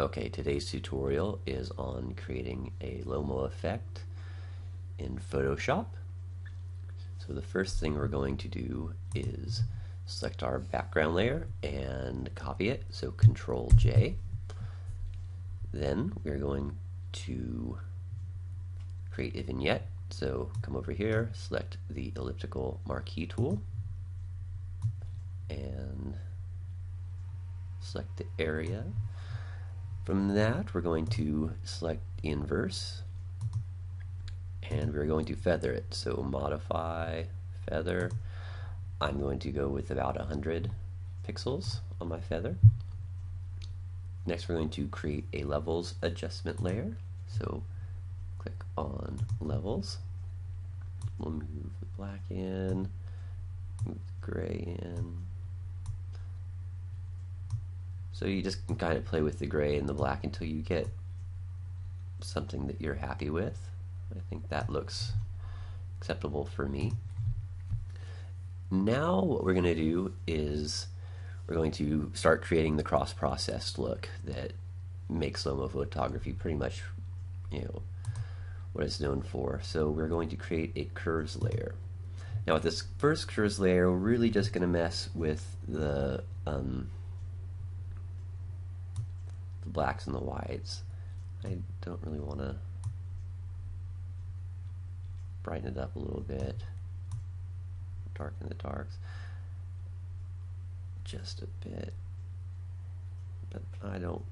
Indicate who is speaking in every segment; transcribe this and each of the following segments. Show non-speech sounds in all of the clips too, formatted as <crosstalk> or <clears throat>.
Speaker 1: Okay, today's tutorial is on creating a Lomo effect in Photoshop. So the first thing we're going to do is select our background layer and copy it, so Control J. Then we're going to create a vignette, so come over here, select the elliptical marquee tool, and select the area. From that, we're going to select inverse, and we're going to feather it. So modify, feather. I'm going to go with about 100 pixels on my feather. Next, we're going to create a levels adjustment layer. So click on levels. We'll move the black in, move the gray in. So you just kind of play with the gray and the black until you get something that you're happy with. I think that looks acceptable for me. Now what we're going to do is we're going to start creating the cross-processed look that makes Lomo photography pretty much, you know, what it's known for. So we're going to create a curves layer. Now with this first curves layer, we're really just going to mess with the, um, the blacks and the whites. I don't really want to brighten it up a little bit, darken the darks just a bit, but I don't.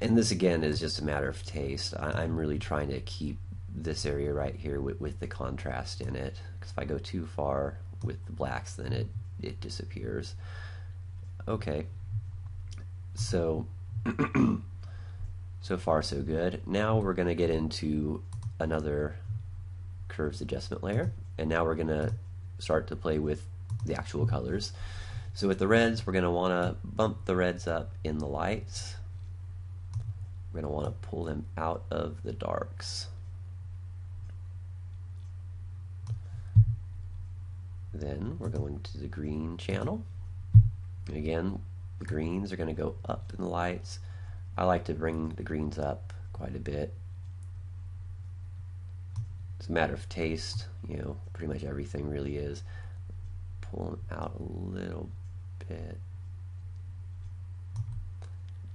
Speaker 1: And this again is just a matter of taste. I, am really trying to keep this area right here with, with the contrast in it. Because if I go too far with the blacks, then it, it disappears. Okay. So, <clears throat> so far so good. Now we're going to get into another curves adjustment layer. And now we're going to start to play with the actual colors. So with the reds, we're going to want to bump the reds up in the lights. We're going to want to pull them out of the darks. Then we're going to the green channel. Again, the greens are going to go up in the lights. I like to bring the greens up quite a bit. It's a matter of taste, you know, pretty much everything really is. Pull them out a little bit.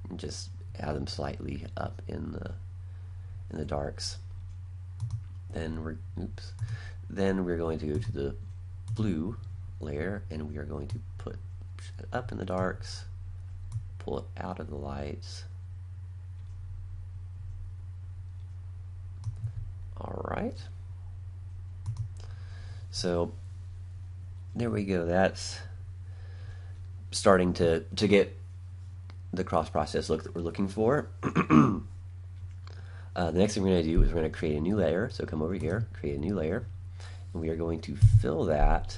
Speaker 1: And just add them slightly up in the in the darks. Then we're oops. Then we're going to go to the blue layer and we are going to put up in the darks, pull it out of the lights. All right. So there we go. That's starting to, to get the cross-process look that we're looking for. <clears throat> uh, the next thing we're going to do is we're going to create a new layer. So come over here, create a new layer, and we are going to fill that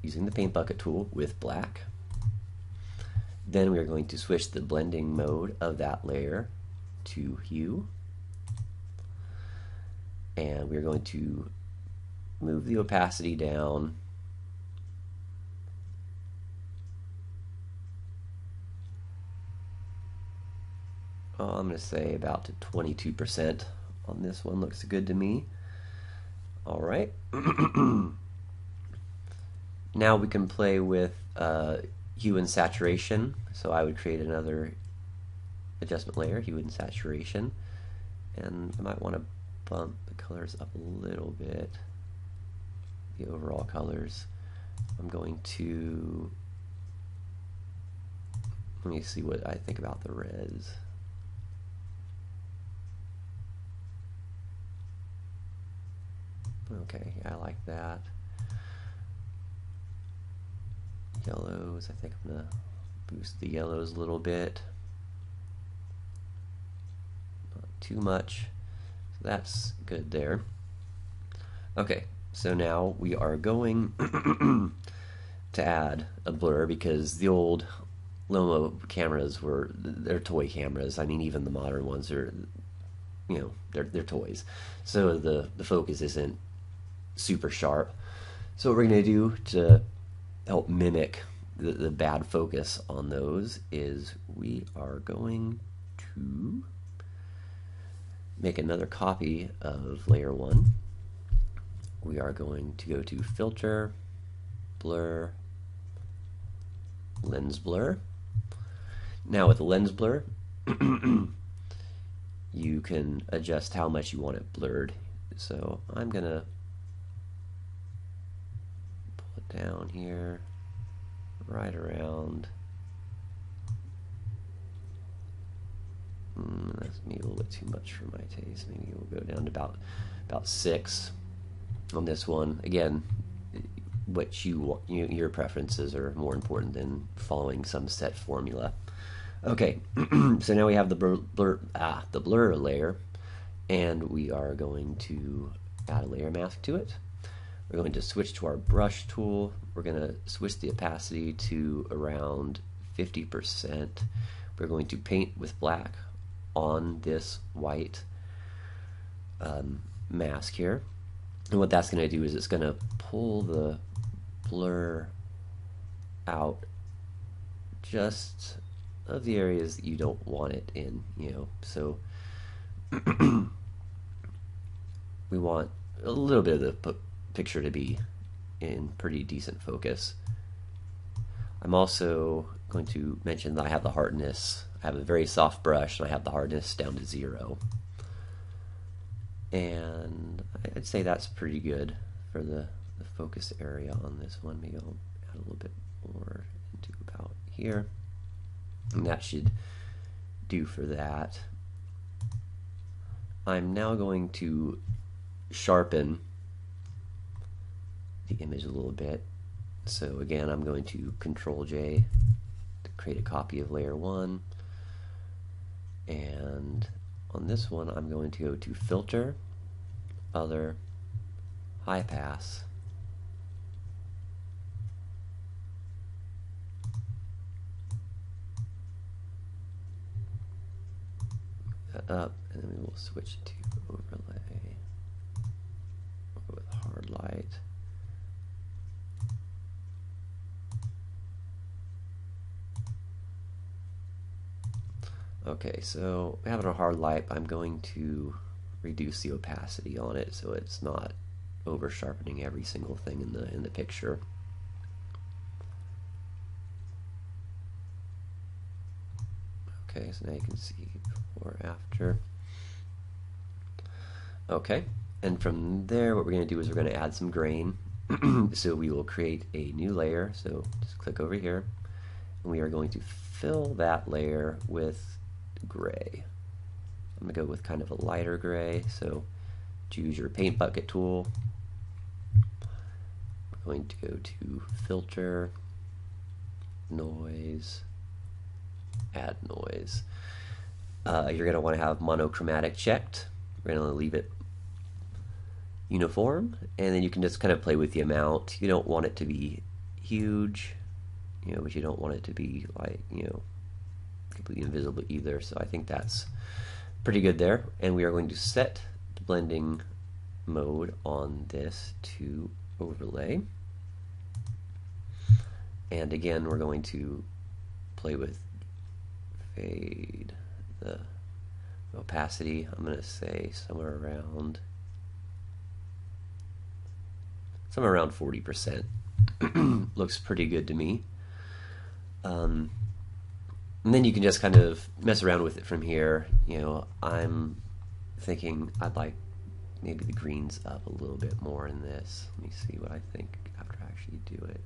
Speaker 1: using the paint bucket tool with black. Then we are going to switch the blending mode of that layer to hue. And we're going to move the opacity down oh, I'm going to say about to 22% on this one. Looks good to me. All right. <clears throat> now we can play with uh, hue and saturation. So I would create another adjustment layer, hue and saturation. And I might want to bump the colors up a little bit, the overall colors. I'm going to, let me see what I think about the reds. Okay, I like that. Yellows, I think I'm going to boost the yellows a little bit. Not too much. So that's good there. Okay, so now we are going <clears throat> to add a blur because the old Lomo cameras were they're toy cameras. I mean, even the modern ones are, you know, they're they're toys. So the the focus isn't super sharp. So what we're going to do to help mimic the, the bad focus on those is we are going to make another copy of layer 1. We are going to go to Filter, Blur, Lens Blur. Now with Lens Blur, <clears throat> you can adjust how much you want it blurred. So I'm it down here, right around Mm, that's maybe a little bit too much for my taste. Maybe we'll go down to about about six on this one. Again, what you, you your preferences are more important than following some set formula. Okay, <clears throat> so now we have the blur, blur ah the blur layer, and we are going to add a layer mask to it. We're going to switch to our brush tool. We're going to switch the opacity to around 50%. We're going to paint with black on this white um, mask here. And what that's going to do is it's going to pull the blur out just of the areas that you don't want it in, you know. So <clears throat> we want a little bit of the picture to be in pretty decent focus. I'm also going to mention that I have the hardness I have a very soft brush and I have the hardness down to zero. And I'd say that's pretty good for the, the focus area on this one. Maybe I'll add a little bit more into about here. And that should do for that. I'm now going to sharpen the image a little bit. So again, I'm going to Control J to create a copy of layer 1 and on this one I'm going to go to filter other high pass. That up and then we will switch to overlay with hard light Okay, so having a hard light, I'm going to reduce the opacity on it so it's not over sharpening every single thing in the in the picture. Okay, so now you can see before after. Okay, and from there what we're going to do is we're going to add some grain. <clears throat> so we will create a new layer, so just click over here, and we are going to fill that layer with gray. I'm going to go with kind of a lighter gray, so choose your paint bucket tool. We're going to go to filter, noise, add noise. Uh, you're going to want to have monochromatic checked. We're going to leave it uniform, and then you can just kind of play with the amount. You don't want it to be huge, you know, but you don't want it to be like, you know, completely invisible either. So I think that's pretty good there. And we are going to set the blending mode on this to overlay. And again, we're going to play with fade the opacity. I'm going to say somewhere around somewhere around 40%. <clears throat> Looks pretty good to me. Um, and then you can just kind of mess around with it from here. You know, I'm thinking I'd like maybe the greens up a little bit more in this. Let me see what I think after I actually do it.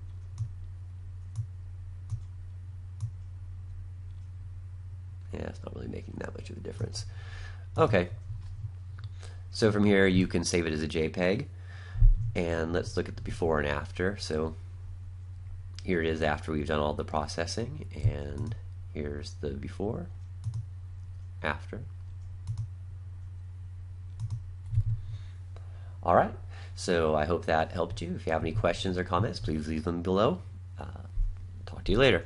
Speaker 1: Yeah, it's not really making that much of a difference. Okay. So from here you can save it as a JPEG. And let's look at the before and after. So here it is after we've done all the processing and Here's the before, after. All right, so I hope that helped you. If you have any questions or comments, please leave them below. Uh, talk to you later.